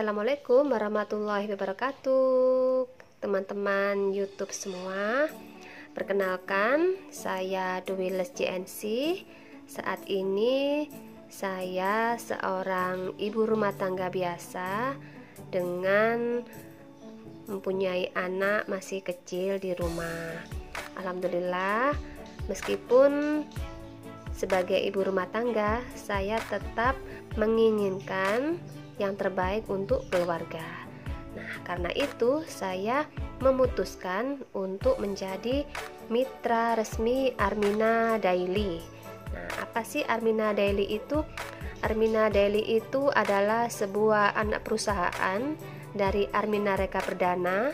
Assalamualaikum warahmatullahi wabarakatuh. Teman-teman Youtube semua Perkenalkan Saya Duwiles JNC Saat ini Saya seorang ibu rumah tangga biasa Dengan Mempunyai anak masih kecil di rumah. Alhamdulillah Meskipun sebagai ibu rumah tangga, saya tetap menginginkan yang terbaik untuk keluarga. Nah, karena itu saya memutuskan untuk menjadi mitra resmi Armina Daily. Nah, apa sih Armina Daily itu? Armina Daily itu adalah sebuah anak perusahaan dari Armina Reka Perdana.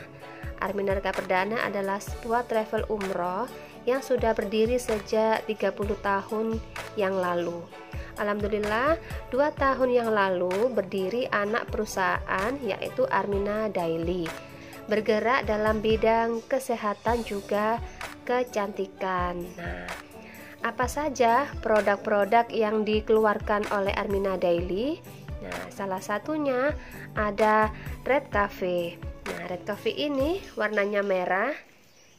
Armina Reka Perdana adalah sebuah travel umroh yang sudah berdiri sejak 30 tahun yang lalu. Alhamdulillah, dua tahun yang lalu berdiri anak perusahaan yaitu Armina Daily. Bergerak dalam bidang kesehatan juga kecantikan. Nah, apa saja produk-produk yang dikeluarkan oleh Armina Daily? Nah, salah satunya ada Red Cafe. Red Cafe ini warnanya merah.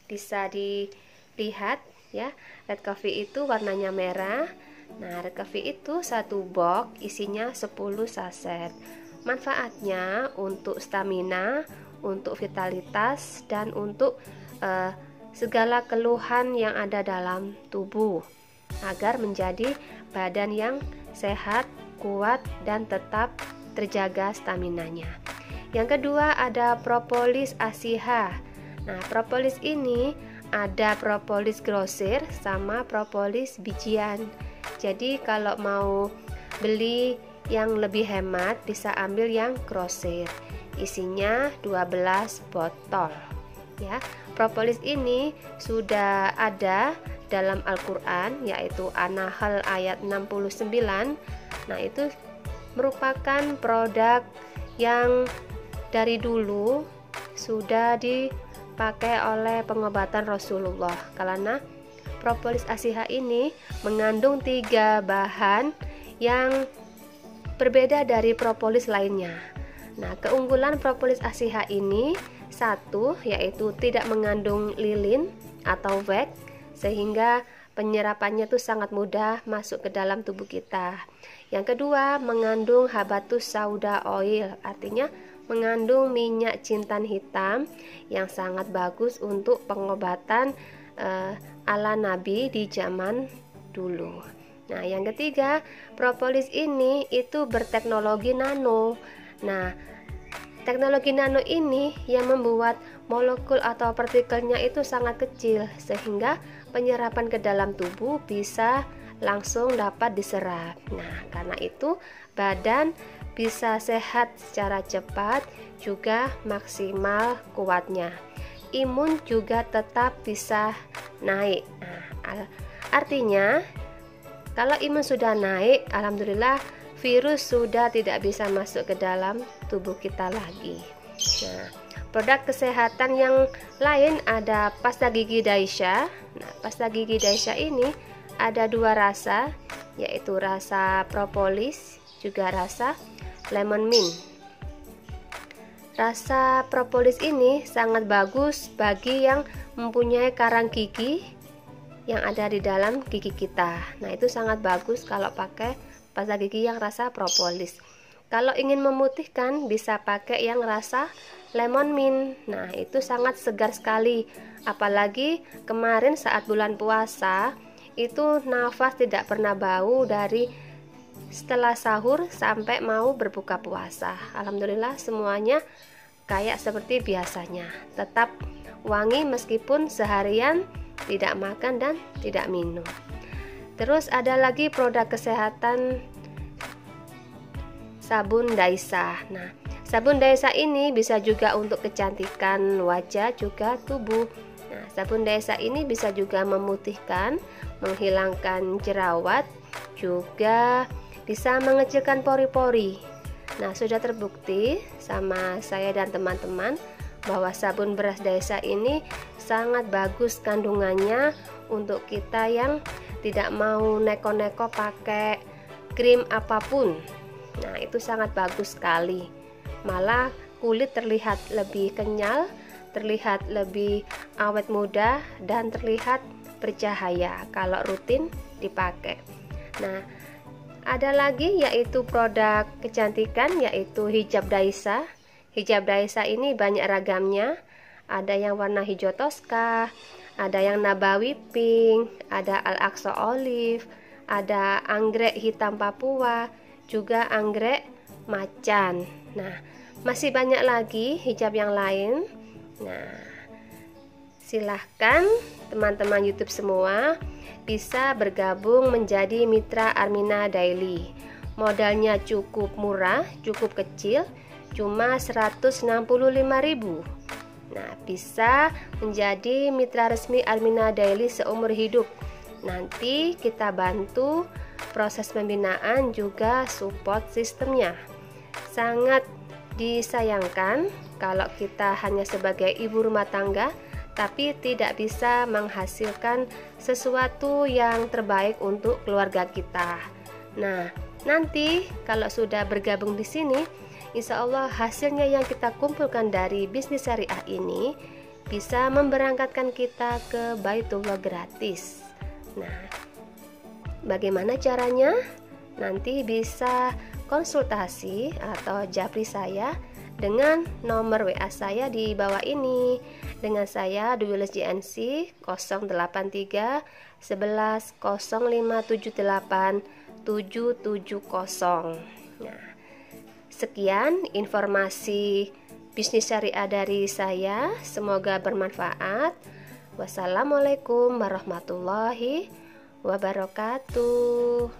Bisa dilihat ya. Red Coffee itu warnanya merah Nah, red coffee itu satu box isinya 10 saset. Manfaatnya untuk stamina, untuk vitalitas dan untuk uh, segala keluhan yang ada dalam tubuh agar menjadi badan yang sehat, kuat dan tetap terjaga staminanya. Yang kedua ada propolis asiha. Nah, propolis ini ada propolis grosir sama propolis bijian. Jadi kalau mau beli yang lebih hemat bisa ambil yang grosir. Isinya 12 botol. Ya, propolis ini sudah ada dalam Al-Qur'an yaitu An-Nahl ayat 69. Nah, itu merupakan produk yang dari dulu sudah dipakai oleh pengobatan Rasulullah karena propolis asiha ini mengandung tiga bahan yang berbeda dari propolis lainnya. Nah, keunggulan propolis asiha ini satu yaitu tidak mengandung lilin atau wax sehingga penyerapannya itu sangat mudah masuk ke dalam tubuh kita. Yang kedua, mengandung habatus sauda oil, artinya mengandung minyak jintan hitam yang sangat bagus untuk pengobatan uh, ala nabi di zaman dulu. Nah, yang ketiga, propolis ini itu berteknologi nano. Nah, teknologi nano ini yang membuat molekul atau partikelnya itu sangat kecil sehingga penyerapan ke dalam tubuh bisa langsung dapat diserap. Nah, karena itu badan bisa sehat secara cepat juga maksimal kuatnya imun juga tetap bisa naik. Nah, artinya kalau imun sudah naik, alhamdulillah virus sudah tidak bisa masuk ke dalam tubuh kita lagi. Nah, produk kesehatan yang lain ada pasta gigi Daisha. Nah, pasta gigi Daisha ini ada dua rasa, yaitu rasa propolis juga rasa lemon mint. Rasa propolis ini sangat bagus bagi yang mempunyai karang gigi yang ada di dalam gigi kita. Nah, itu sangat bagus kalau pakai pasta gigi yang rasa propolis. Kalau ingin memutihkan bisa pakai yang rasa lemon mint. Nah, itu sangat segar sekali. Apalagi kemarin saat bulan puasa itu nafas tidak pernah bau dari setelah sahur sampai mau berbuka puasa. Alhamdulillah semuanya kayak seperti biasanya, tetap wangi meskipun seharian tidak makan dan tidak minum. Terus ada lagi produk kesehatan sabun Daisa. Nah, sabun Daisa ini bisa juga untuk kecantikan wajah juga tubuh. Nah, sabun Daisa ini bisa juga memutihkan, menghilangkan jerawat, juga bisa mengecilkan pori-pori. Nah, sudah terbukti sama saya dan teman-teman bahwa sabun beras desa ini sangat bagus kandungannya untuk kita yang tidak mau neko-neko pakai krim apa pun. Nah, itu sangat bagus sekali. malah kulit terlihat lebih kenyal terlihat lebih awet muda dan terlihat bercahaya kalau rutin dipakai nah ada lagi yaitu produk kecantikan yaitu hijab daisa. Hijab daisa ini banyak ragamnya. Ada yang warna hijau toska ada yang nabawi pink ada al-aqsa olive ada anggrek hitam Papua juga anggrek macan. Nah masih banyak lagi hijab yang lain. Nah silahkan teman-teman YouTube semua bisa bergabung menjadi mitra Armina Daily modalnya cukup murah cukup kecil cuma 165.000 Nah, bisa menjadi mitra resmi Armina Daily seumur hidup. Nanti kita bantu proses pembinaan juga support sistemnya. Sangat disayangkan kalau kita hanya sebagai ibu rumah tangga tapi tidak bisa menghasilkan sesuatu yang terbaik untuk keluarga kita. Nah, nanti kalau sudah bergabung di sini, insya Allah hasilnya yang kita kumpulkan dari bisnis syariah ini bisa memberangkatkan kita ke Baitullah gratis. Nah, bagaimana caranya? Nanti bisa konsultasi atau japri saya dengan nomor WA saya di bawah ini. Dengan saya Duwiles JNC 083 11 0578 770 nah sekian informasi bisnis syariah dari saya. Semoga bermanfaat. Wassalamualaikum warahmatullahi wabarakatuh